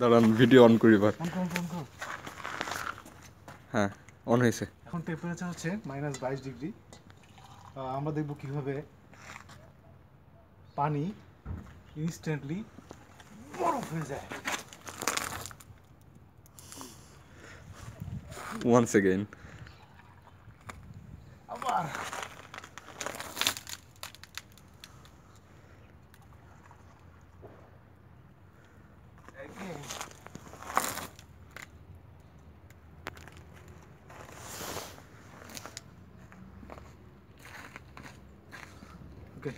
দাঁড়ান video on করি এবার। অন করুন হ্যাঁ অন হয়েছে। এখন টেম্পারেচার হচ্ছে মাইনাস বাইশ ডিগ্রি আমরা দেখব কীভাবে পানি ইনস্ট্যান্টলি বরফ হয়ে যায়। ওয়ান্স এগেইন আবার। 对